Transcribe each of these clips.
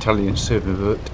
Italian Servivert.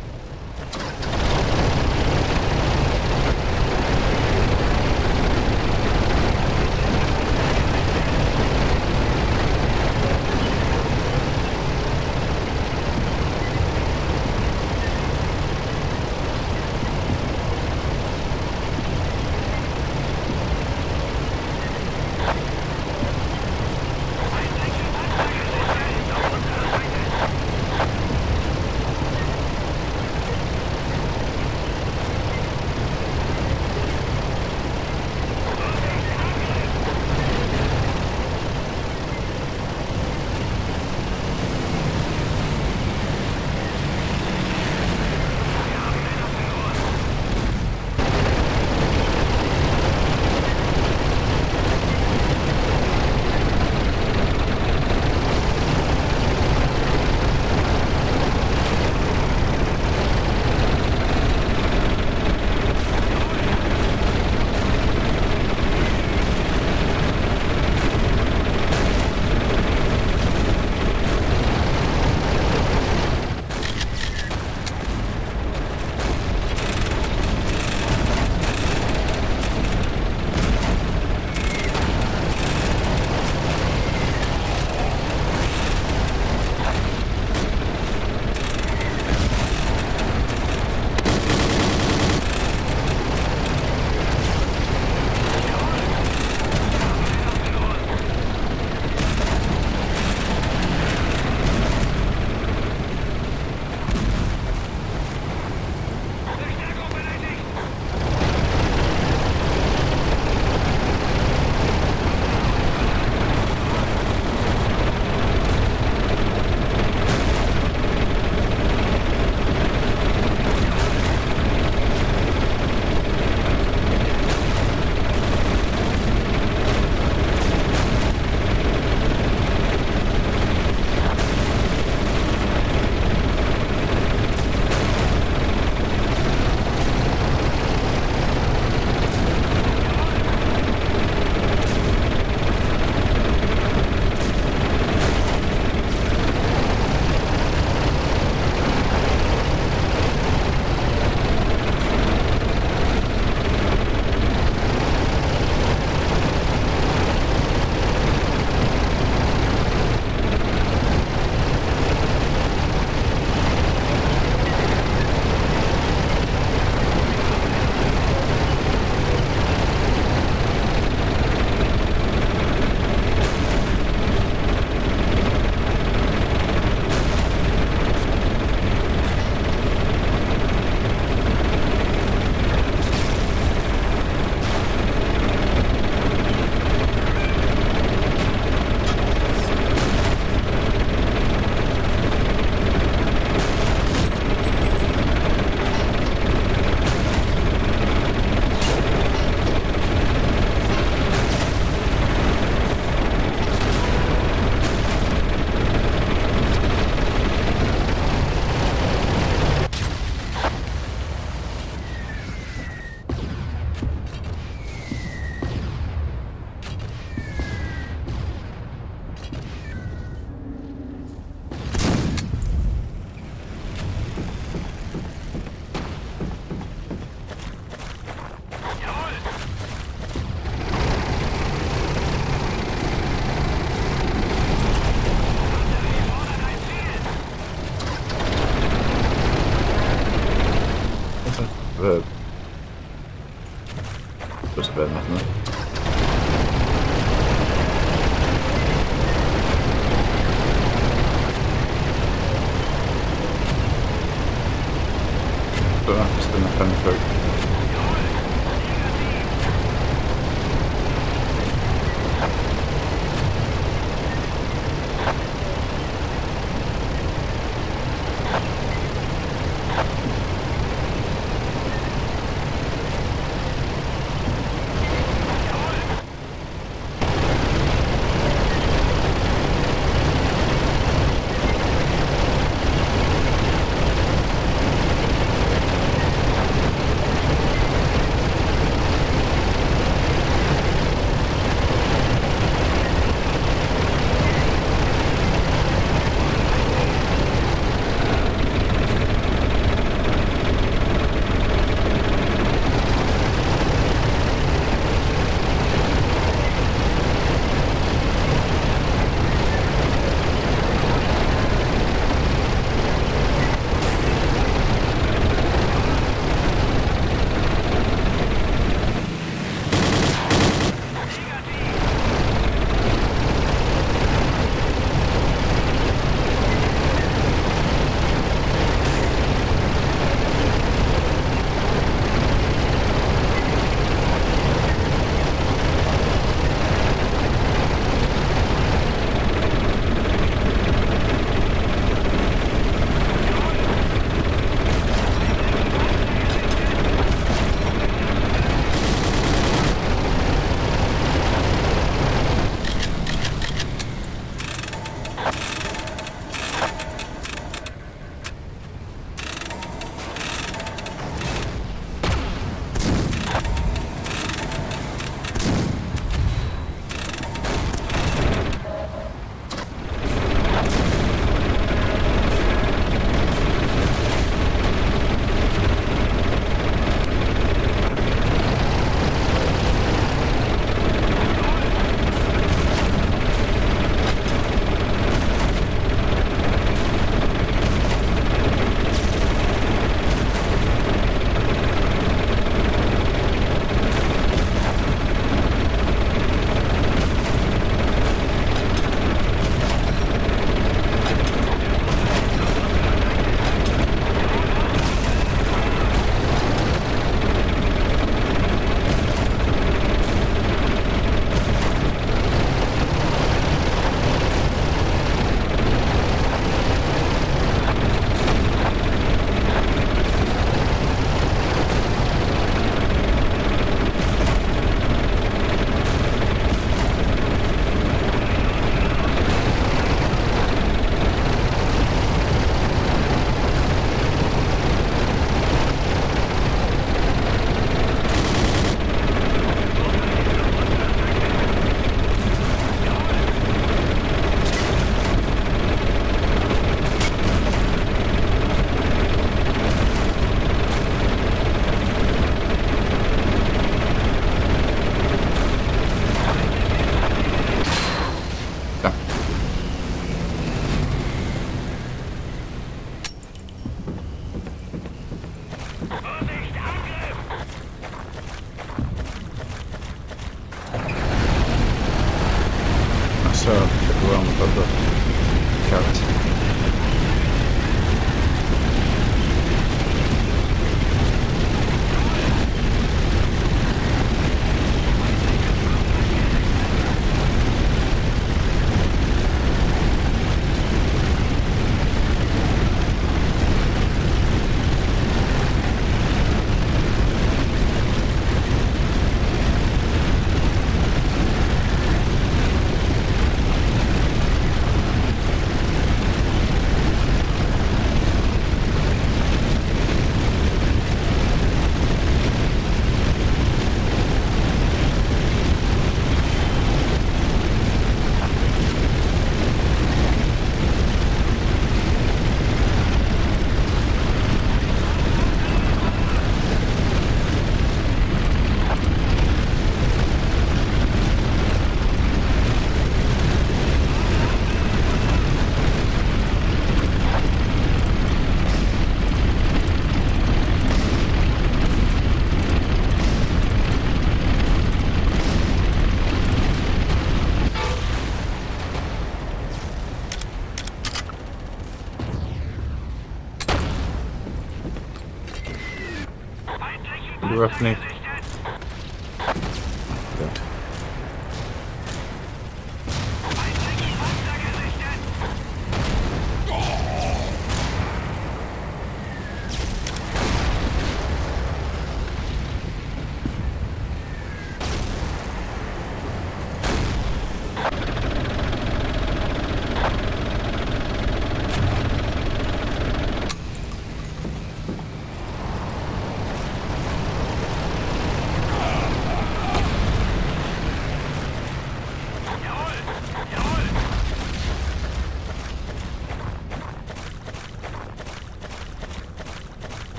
Weapon